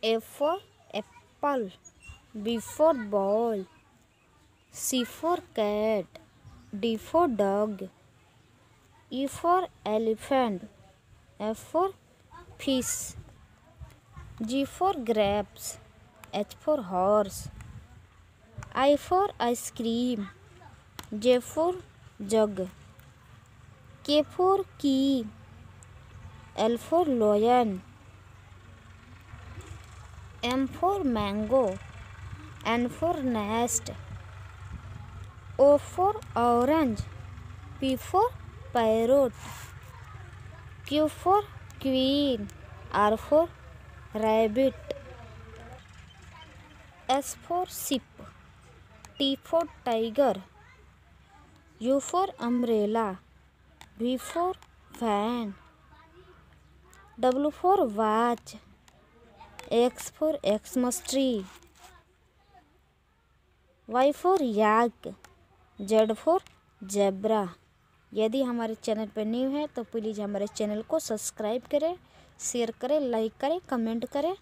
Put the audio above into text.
A for apple. B for ball. C for cat. D for dog. E for elephant. F for fish. G for grapes. H for horse. I for ice cream. J for jug. K for key. L for lion. M for mango, N for nest, O for orange, P for parrot, Q for queen, R for rabbit, S for sheep, T for tiger, U for umbrella, V for van, W for watch, X for Xmas tree. Y for yak. Z for zebra. यदि हमारे channel पर new है तो please हमारे channel को subscribe करें share करें like करें कमेंट करें